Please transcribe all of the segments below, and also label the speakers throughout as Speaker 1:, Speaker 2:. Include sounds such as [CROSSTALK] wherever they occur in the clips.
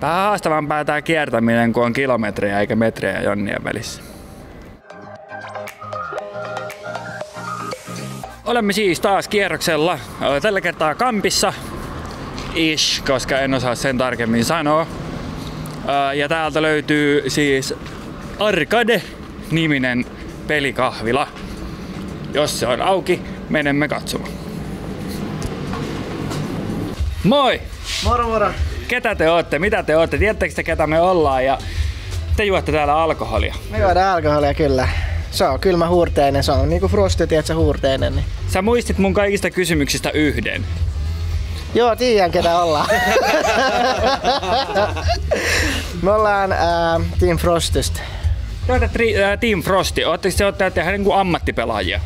Speaker 1: Vähän haastavampaa tää kiertäminen, kun on kilometrejä eikä metrejä jonnien välissä. Olemme siis taas kierroksella, tällä kertaa kampissa, ish, koska en osaa sen tarkemmin sanoa. Ja täältä löytyy siis Arcade-niminen pelikahvila. Jos se on auki, menemme katsomaan. Moi!
Speaker 2: Moro moro!
Speaker 1: Ketä te ootte? Mitä te ootte? Tiedättekö te ketä me ollaan? Ja te juotte täällä alkoholia.
Speaker 2: Me juodaan alkoholia kyllä. Se on kylmä huurteinen, se on niinku Frosti, tiedätkö, huurteinen. Niin.
Speaker 1: Sä muistit mun kaikista kysymyksistä yhden.
Speaker 2: Joo, tiedän ketä ollaan. [LAUGHS] Me ollaan äh, Team Frostista.
Speaker 1: Te olette tri- äh, Team Frosti. Ootteko te ootte ihan niinku ammattipelaajia?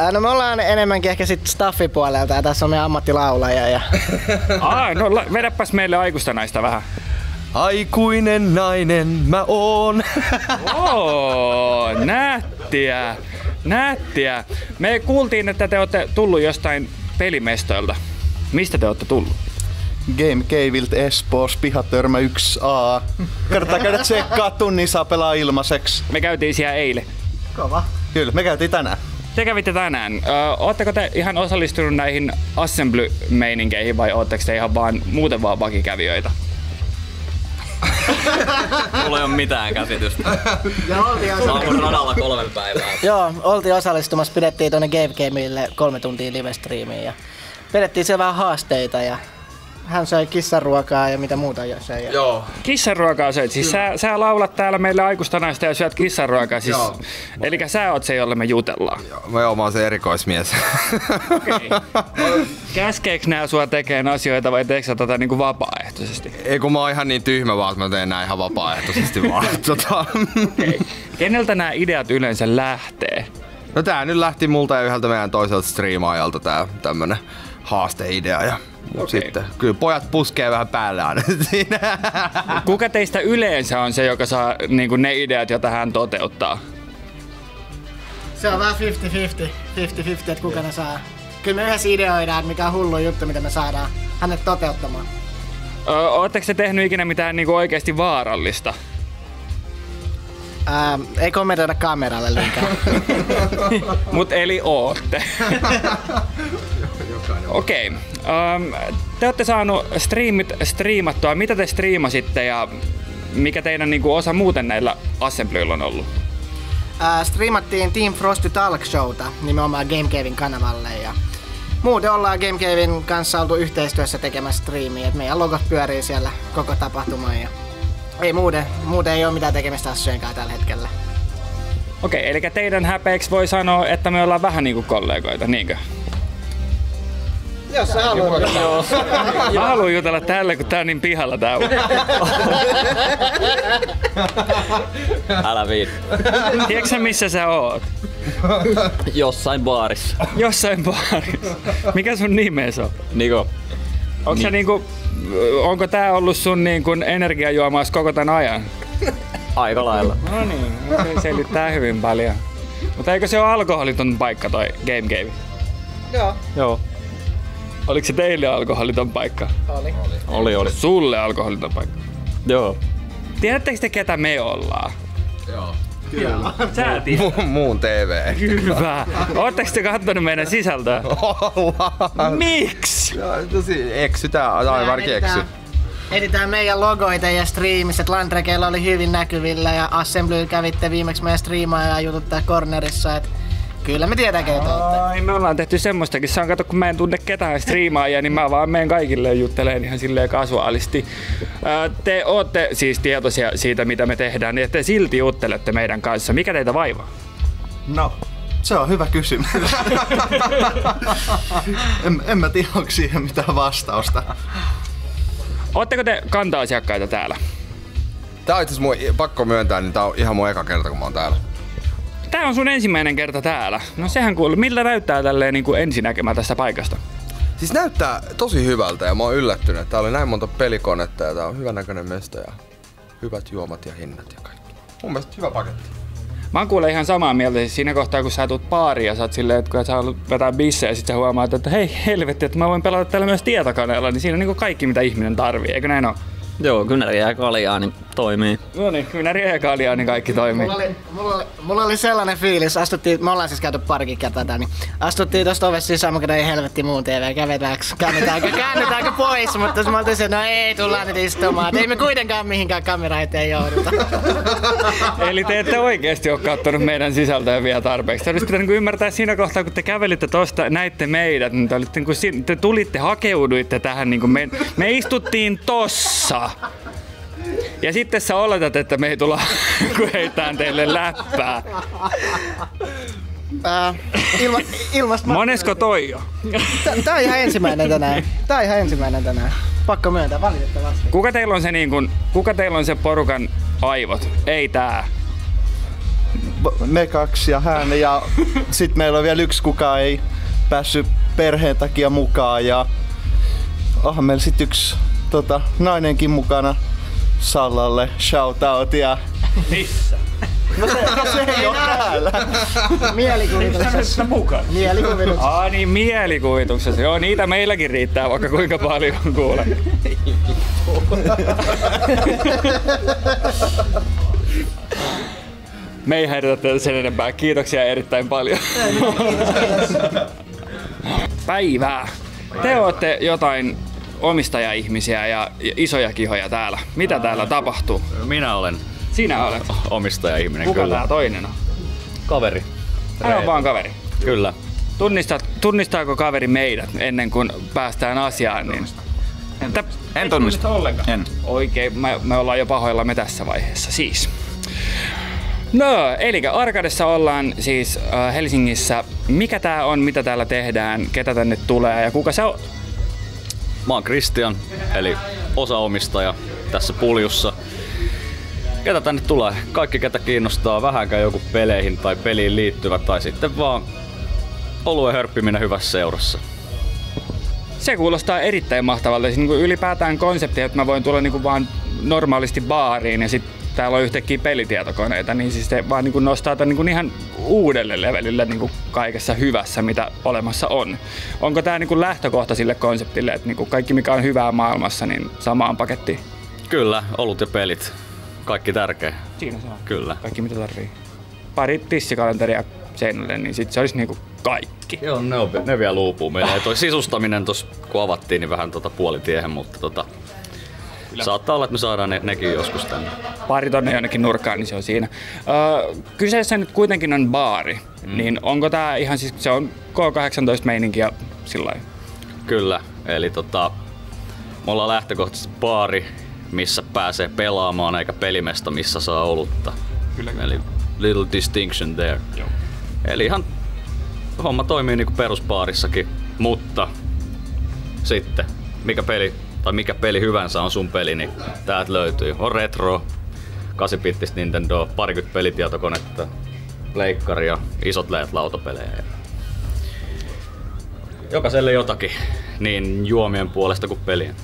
Speaker 2: Äh, no me ollaan enemmänkin ehkä sit staffipuolelta ja tässä on meidän ammattilaulaja. Ja... [LAUGHS]
Speaker 1: Ai, no vedäpäs meille aikuista naista vähän.
Speaker 3: Aikuinen nainen mä oon. [LAUGHS]
Speaker 1: Oo, nättiä. Nättiä. Me kuultiin, että te olette tullut jostain pelimestoilta. Mistä te olette tullut?
Speaker 3: Game Cavilt Espoossa, pihatörmä 1A. Kannattaa käydä tsekkaa, tunnin saa pelaa ilmaiseksi.
Speaker 1: Me käytiin siellä eilen.
Speaker 2: Kova.
Speaker 3: Kyllä, me käytiin tänään.
Speaker 1: Te kävitte tänään. Ö, ootteko te ihan osallistunut näihin assembly-meininkeihin vai ootteko te ihan vaan muuten vaan vakikävijöitä? [LAUGHS]
Speaker 4: Mulla ei ole mitään käsitystä. [LAUGHS]
Speaker 2: Ja oltiin
Speaker 4: oon radalla kolme päivää.
Speaker 2: Joo, oltiin osallistumassa, pidettiin tuonne Game Gameille kolme tuntia live-striimiin ja pidettiin siellä vähän haasteita ja hän söi kissaruokaa ja mitä muuta jo söi.
Speaker 4: Joo.
Speaker 1: Kissanruokaa söit. Siis sä, sä laulat täällä meille aikuista naista ja syöt kissanruokaa. Siis,
Speaker 5: Joo.
Speaker 1: eli sä oot se, jolle me jutellaan.
Speaker 5: Mä, joo, mä oon se erikoismies.
Speaker 1: Okay. Käskeekö nää sua tekemään asioita vai teekö sä tätä niinku vapaaehtoisesti?
Speaker 5: Ei kun mä oon ihan niin tyhmä vaan, että mä teen näin ihan vapaaehtoisesti [LAUGHS] vaan. tota.
Speaker 1: Okay. Keneltä nämä ideat yleensä lähtee?
Speaker 5: No tää nyt lähti multa ja yhdeltä meidän toiselta striimaajalta tää tämmönen haasteidea. Ja mut
Speaker 1: Okei.
Speaker 5: sitten kyllä pojat puskee vähän päälle aina [LAUGHS] siinä.
Speaker 1: Kuka teistä yleensä on se, joka saa niinku ne ideat, joita hän toteuttaa?
Speaker 2: Se on vähän 50-50, 50-50, että kuka ne saa. Kyllä me yhdessä ideoidaan, mikä on hullu juttu, mitä me saadaan hänet toteuttamaan.
Speaker 1: Ö, Ootteko te tehnyt ikinä mitään niinku oikeasti vaarallista?
Speaker 2: Ää, ei kommentoida kameralle liikaa. [LAUGHS]
Speaker 1: Mut eli ootte. [LAUGHS] Okei. Okay. Um, te olette saanut striimit striimattua. Mitä te striimasitte ja mikä teidän niinku, osa muuten näillä assemblyilla on ollut?
Speaker 2: Ää, striimattiin Team Frosty Talk Showta nimenomaan Game Cavein kanavalle ja muuten ollaan Game Cavein kanssa oltu yhteistyössä tekemässä striimiä, että meidän logot pyörii siellä koko tapahtuman ja ei muuten, muuten ei ole mitään tekemistä Assujen kanssa tällä hetkellä.
Speaker 1: Okei, okay, eli teidän häpeeksi voi sanoa, että me ollaan vähän niinku kollegoita, niinkö?
Speaker 2: Jos sä haluat.
Speaker 1: Mä haluan jutella tälle, kun tää on niin pihalla tää.
Speaker 4: Älä viit.
Speaker 1: Tiedätkö sä, missä sä oot?
Speaker 4: Jossain baarissa.
Speaker 1: Jossain baarissa. Mikä sun nimesi on?
Speaker 4: Niko.
Speaker 1: Onko niin. niinku, onko tää ollut sun niinku energiajuomaus koko tän ajan?
Speaker 4: Aika lailla.
Speaker 1: No niin, se selittää hyvin paljon. Mutta eikö se ole alkoholiton paikka toi Game Game?
Speaker 2: Joo,
Speaker 1: Joo. Oliko se teille alkoholiton paikka?
Speaker 2: oli.
Speaker 4: Oli, oli.
Speaker 1: Sulle alkoholiton paikka.
Speaker 4: Joo.
Speaker 1: Tiedättekö te ketä me ollaan?
Speaker 5: Joo.
Speaker 1: Sä tiedät.
Speaker 5: Mu- muun TV.
Speaker 1: Hyvä. Ootteko te kattonut meidän sisältöä?
Speaker 5: Ollaan.
Speaker 1: Miksi?
Speaker 5: Joo, Tosi eksytään, varsinkin eksy.
Speaker 2: Editään meidän logoita ja striimissä, että Landrekeilla oli hyvin näkyvillä ja Assembly kävitte viimeksi meidän striimaa ja jututtaa cornerissa, että kyllä me tiedetään keitä olette.
Speaker 1: Ai, me ollaan tehty semmoistakin. Saan kato, kun mä en tunne ketään striimaajia, niin mä vaan menen kaikille jutteleen ihan silleen kasuaalisti. Te ootte siis tietoisia siitä, mitä me tehdään, ja te silti juttelette meidän kanssa. Mikä teitä vaivaa?
Speaker 3: No, se on hyvä kysymys. [LAUGHS] en, en mä tiedä, onko siihen mitään vastausta.
Speaker 1: Ootteko te kanta-asiakkaita täällä?
Speaker 5: Tää on itse asiassa mun, pakko myöntää, niin tää on ihan mun eka kerta, kun mä oon täällä.
Speaker 1: Tää on sun ensimmäinen kerta täällä. No sehän kuuluu. Miltä näyttää tälleen niin kuin ensinäkemä tästä paikasta?
Speaker 5: Siis näyttää tosi hyvältä ja mä oon yllättynyt. Täällä oli näin monta pelikonetta ja tää on hyvän näköinen mesta ja hyvät juomat ja hinnat ja kaikki. Mun mielestä hyvä paketti.
Speaker 1: Mä oon ihan samaa mieltä siis siinä kohtaa, kun sä tulet baariin ja sä oot silleen, että kun sä haluat vetää bissejä ja sit sä huomaat, että hei helvetti, että mä voin pelata täällä myös tietokoneella, niin siinä on niinku kaikki mitä ihminen tarvii, eikö näin oo?
Speaker 4: Joo, kynäriä ja kaljaa niin toimii.
Speaker 1: No niin, ja kaljaa, niin kaikki toimii.
Speaker 2: Mulla oli, mulla, oli, mulla oli sellainen fiilis, astuttiin, me ollaan siis käyty parikin kertaa tää, niin astuttiin tosta ovesta sisään, mä ei helvetti muun TV, kävetäänkö, käännetäänkö, käännetäänkö pois, mutta mä oltiin se, no ei, tullaan nyt istumaan, ei me kuitenkaan mihinkään kamera eteen jouduta. [LAUGHS]
Speaker 1: Eli te ette oikeasti ole katsonut meidän sisältöä vielä tarpeeksi. Te olisitte pitänyt niinku ymmärtää siinä kohtaa, kun te kävelitte tosta, näitte meidät, niin te, olitte, niin kuin, te tulitte, hakeuduitte tähän, niin kuin me, me istuttiin tossa. Ja sitten sä oletat, että me ei tulla, [LAUGHS] kun heitään teille läppää.
Speaker 2: Äh, ilma, ilmasta
Speaker 1: Monesko toi jo?
Speaker 2: Tää, on ihan ensimmäinen tänään. Tää on ihan ensimmäinen tänään. Pakko myöntää, valitettavasti.
Speaker 1: Kuka teillä on se, niin kuin, kuka teillä on se porukan aivot? Ei tää.
Speaker 3: Me kaksi ja hän ja [LAUGHS] sit meillä on vielä yksi, kuka ei päässyt perheen takia mukaan ja onhan meillä sit yksi tota, nainenkin mukana Sallalle shoutout ja
Speaker 1: Missä?
Speaker 3: no se, no se ei ole täällä.
Speaker 2: Mielikuvituksessa.
Speaker 1: mukaan?
Speaker 2: Mielikuvituksessa.
Speaker 1: Aa niin, mielikuvituksessa. Joo, niitä meilläkin riittää vaikka kuinka paljon kuule. Me ei häiritä teitä sen enempää. Kiitoksia erittäin paljon. Päivää. Te olette jotain omistajaihmisiä ja isoja kihoja täällä. Mitä täällä tapahtuu?
Speaker 6: Minä olen
Speaker 1: Sinä olet.
Speaker 6: omistaja-ihminen,
Speaker 1: Kuka
Speaker 6: kyllä.
Speaker 1: tää toinen on?
Speaker 6: Kaveri.
Speaker 1: Hän on vaan kaveri.
Speaker 6: Kyllä.
Speaker 1: Tunnistat, tunnistaako kaveri meidät ennen kuin päästään asiaan? Niin... Entä,
Speaker 6: En tunnista.
Speaker 1: ollenkaan.
Speaker 6: En.
Speaker 1: Oikein, me, me ollaan jo pahoillamme tässä vaiheessa siis. No, eli Arkadessa ollaan siis äh, Helsingissä. Mikä tää on, mitä täällä tehdään, ketä tänne tulee ja kuka sä oot?
Speaker 6: Mä oon Christian, eli osaomistaja tässä puljussa. Ketä tänne tulee? Kaikki ketä kiinnostaa vähänkään joku peleihin tai peliin liittyvät tai sitten vaan oluen hörppiminen hyvässä seurassa.
Speaker 1: Se kuulostaa erittäin mahtavalta. Siis niin kuin ylipäätään konsepti, että mä voin tulla niin vaan normaalisti baariin ja sitten täällä on yhtäkkiä pelitietokoneita, niin siis se vaan niin kuin nostaa tämän niin kuin ihan uudelle levelille niin kuin kaikessa hyvässä, mitä olemassa on. Onko tämä niin kuin lähtökohta sille konseptille, että niin kuin kaikki mikä on hyvää maailmassa, niin samaan pakettiin?
Speaker 6: Kyllä, olut ja pelit. Kaikki tärkeä.
Speaker 1: Siinä se on.
Speaker 6: Kyllä.
Speaker 1: Kaikki mitä tarvii. Pari tissikalenteria seinälle, niin sit se olisi niinku kaikki.
Speaker 6: Joo, ne, on, ne vielä luupuu meillä. Ja toi sisustaminen tos, kun avattiin, niin vähän tota puolitiehen, mutta tota, saattaa olla, että me saadaan ne, nekin joskus tänne.
Speaker 1: Pari tonne jonnekin nurkkaan, niin se on siinä. Öö, kyseessä nyt kuitenkin on baari, mm. niin onko tää ihan siis, se on K18 meininkiä sillä lailla?
Speaker 6: Kyllä, eli tota, me ollaan lähtökohtaisesti baari, missä pääsee pelaamaan, eikä pelimesta, missä saa olutta.
Speaker 1: Kyllä.
Speaker 6: Eli little distinction there.
Speaker 1: Joo.
Speaker 6: Eli ihan homma toimii niinku peruspaarissakin, mutta sitten mikä peli tai mikä peli hyvänsä on sun peli, niin täältä löytyy. On retro, 8-bittistä Nintendo, parikymmentä pelitietokonetta, pleikkaria, isot leet lautapelejä. Ja jokaiselle jotakin, niin juomien puolesta kuin pelien.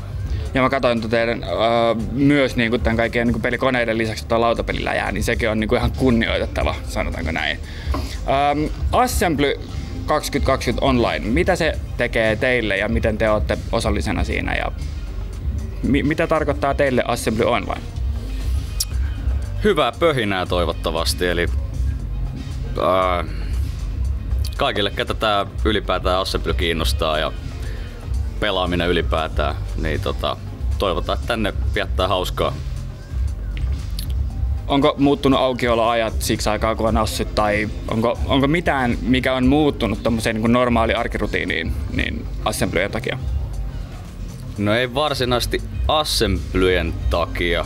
Speaker 1: Ja mä katsoin tuota teidän öö, myös niinku tämän kaikkien niinku pelikoneiden lisäksi tuo lautapeliläjää, niin sekin on niinku ihan kunnioitettava, sanotaanko näin. Öö, Assembly 2020 Online, mitä se tekee teille ja miten te olette osallisena siinä ja mi- mitä tarkoittaa teille Assembly Online?
Speaker 6: hyvää pöhinää toivottavasti, eli ää, kaikille, ketä tämä ylipäätään Assembly kiinnostaa ja pelaaminen ylipäätään, niin tota, toivotaan, että tänne viettää hauskaa.
Speaker 1: Onko muuttunut aukioloajat siksi aikaa, kun on assyt, tai onko, onko mitään, mikä on muuttunut tommoseen niin normaali arkirutiiniin niin Assemblyjen takia?
Speaker 6: No ei varsinaisesti Assemblyjen takia,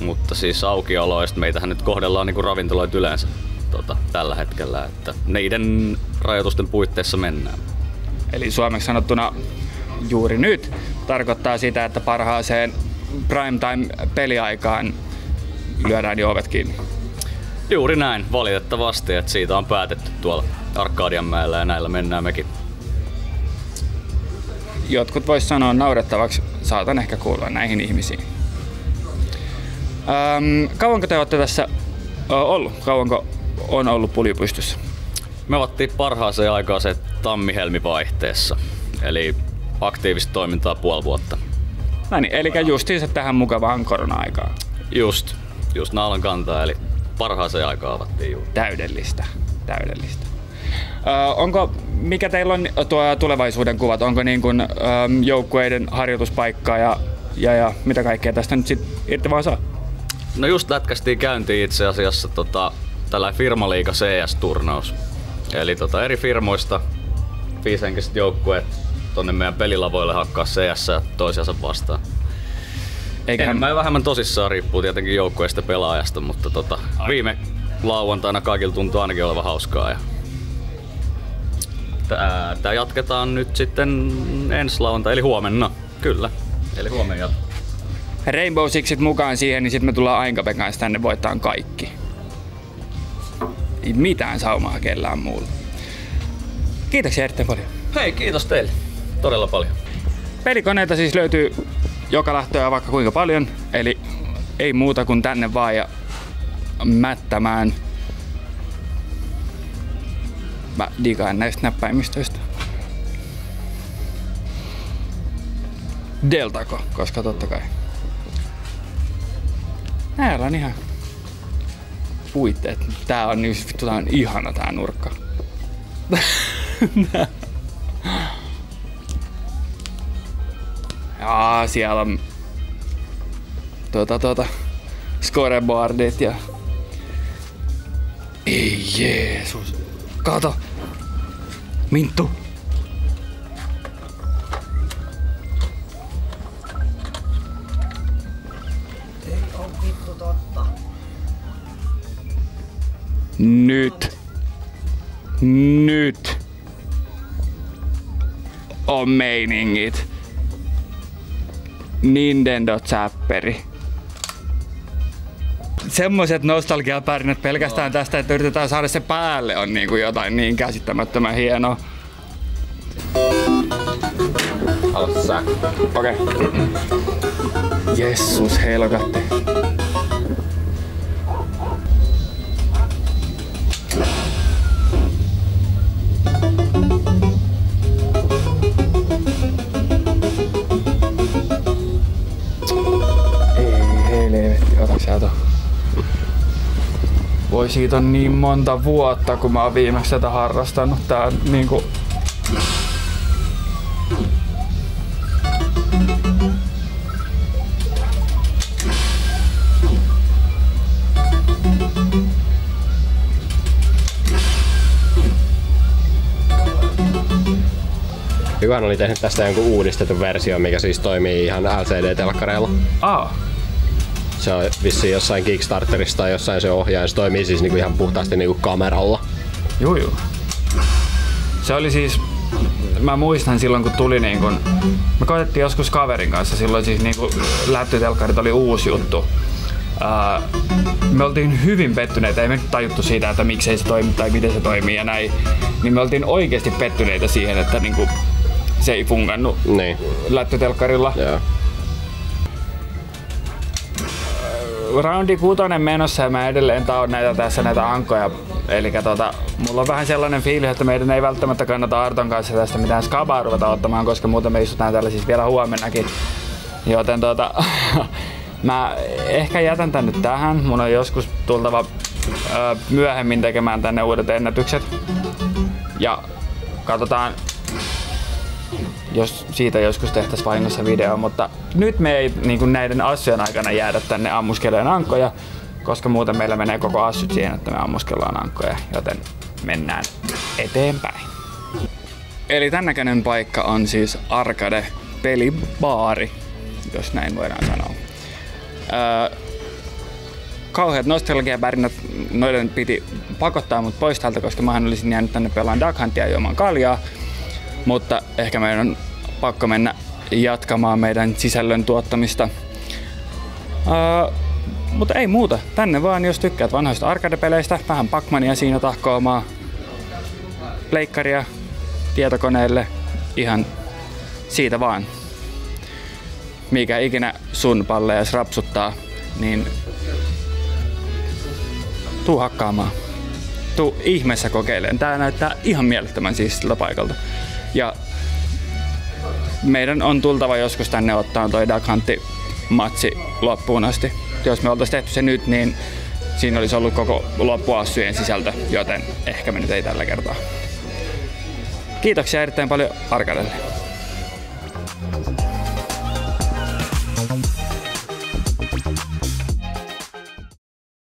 Speaker 6: mutta siis aukioloista meitähän nyt kohdellaan niin kuin ravintoloit yleensä tota, tällä hetkellä, että niiden rajoitusten puitteissa mennään.
Speaker 1: Eli suomeksi sanottuna juuri nyt tarkoittaa sitä, että parhaaseen primetime-peliaikaan lyödään jo ovet kiinni.
Speaker 6: Juuri näin, valitettavasti, että siitä on päätetty tuolla Arkadianmäellä ja näillä mennään mekin.
Speaker 1: Jotkut vois sanoa naurettavaksi, saatan ehkä kuulua näihin ihmisiin. Ähm, kauanko te olette tässä ollut? Kauanko on ollut puljupystyssä?
Speaker 6: Me avattiin parhaaseen aikaan se tammi-helmi vaihteessa, eli aktiivista toimintaa puoli vuotta.
Speaker 1: No niin, eli justiinsa tähän mukavaan korona-aikaan.
Speaker 6: Just, just naulan kantaa, eli parhaaseen aikaan avattiin juuri.
Speaker 1: Täydellistä, täydellistä. Ö, onko, mikä teillä on tuo tulevaisuuden kuvat? Onko niin kuin, ö, joukkueiden harjoituspaikkaa ja, ja, ja mitä kaikkea tästä nyt sit irti vaan saa?
Speaker 6: No just lätkästiin käyntiin itse asiassa tota, tällä firmaliiga CS-turnaus. Eli tota, eri firmoista viisenkiset joukkueet tonne meidän pelilavoille hakkaa CS toisiansa vastaan.
Speaker 1: Eiköhän,
Speaker 6: Enemmän ja vähemmän tosissaan riippuu tietenkin joukkueesta ja pelaajasta, mutta tota, viime lauantaina kaikilla tuntuu ainakin olevan hauskaa. Ja tää, tää jatketaan nyt sitten ensi lauantai, eli huomenna. Kyllä, eli huomenna.
Speaker 1: Rainbow Sixit mukaan siihen, niin sitten me tullaan Ainkapen kanssa tänne voittaa kaikki. Ei mitään saumaa kellään muulla. Kiitoksia erittäin paljon.
Speaker 6: Hei, kiitos teille. Todella paljon.
Speaker 1: Pelikoneita siis löytyy joka lähtöä vaikka kuinka paljon, eli ei muuta kuin tänne vaan ja mättämään. Mä digaan näistä näppäimistöistä. Deltako, koska totta kai. Näillä on ihan puitteet. Tää on, vittu, tää on ihana tää nurkka. [LAUGHS] Jaa, siellä on tuota, tuota, scoreboardit ja... Ei Jeesus. Kato. Minttu. Nyt. Nyt. On meiningit. Nintendo Zapperi. Semmoiset nostalgiapärinät pelkästään tästä, että yritetään saada se päälle, on niinku jotain niin käsittämättömän hienoa. Okei. Okay. Jessus helkatti. Voi siitä on niin monta vuotta, kun mä oon viimeksi tätä harrastanut. Tää niinku...
Speaker 7: Hyvähän oli tehnyt tästä jonkun uudistetun versio, mikä siis toimii ihan LCD-telkkareilla.
Speaker 1: Aa,
Speaker 7: Se on vissiin jossain Kickstarterista tai jossain se ohjaa, ja se toimii siis niinku ihan puhtaasti niinku kameralla.
Speaker 1: Juu, juu. Se oli siis, mä muistan silloin kun tuli niin kun, me koitettiin joskus kaverin kanssa, silloin siis niin kun läptytelkkarit oli uusi juttu. Uh, me oltiin hyvin pettyneitä, ei me nyt tajuttu siitä, että miksei se toimi tai miten se toimii ja näin. Niin me oltiin oikeasti pettyneitä siihen, että niinku, se ei funkannut
Speaker 7: Niin,
Speaker 1: lättytelkkarilla.
Speaker 7: joo.
Speaker 1: Roundi kuutonen menossa ja mä edelleen taon näitä tässä näitä ankkoja. Eli tota, mulla on vähän sellainen fiilis, että meidän ei välttämättä kannata Arton kanssa tästä mitään skabaa ruveta ottamaan, koska muuten me istutaan täällä siis vielä huomennakin. Joten tota, [LAUGHS] mä ehkä jätän tän nyt tähän. Mun on joskus tultava ö, myöhemmin tekemään tänne uudet ennätykset. Ja katsotaan, jos siitä joskus tehtäisiin vahingossa video, mutta nyt me ei niin kuin näiden assujen aikana jäädä tänne ammuskeleen ankkoja, koska muuten meillä menee koko assut siihen, että me ammuskellaan ankkoja, joten mennään eteenpäin. Eli tämän näköinen paikka on siis arcade pelibaari, jos näin voidaan sanoa. Öö, kauheat nostalgiapärinät, noiden piti pakottaa mut pois täältä, koska mä olisin jäänyt tänne pelaan Duck Huntia juomaan kaljaa. Mutta ehkä meidän on pakko mennä jatkamaan meidän sisällön tuottamista. Öö, mutta ei muuta. Tänne vaan, jos tykkäät vanhoista arcade-peleistä, vähän Pacmania siinä tahkoomaa, pleikkaria tietokoneelle, ihan siitä vaan. Mikä ikinä sun palleja rapsuttaa, niin tuu hakkaamaan. Tuu ihmeessä kokeilemaan. Tää näyttää ihan mielettömän siistiltä paikalta. Ja meidän on tultava joskus tänne ottaa toi Duck Huntti matsi loppuun asti. Jos me oltaisiin tehty se nyt, niin siinä olisi ollut koko loppuassujen sisältö, joten ehkä me nyt ei tällä kertaa. Kiitoksia erittäin paljon Arkadelle.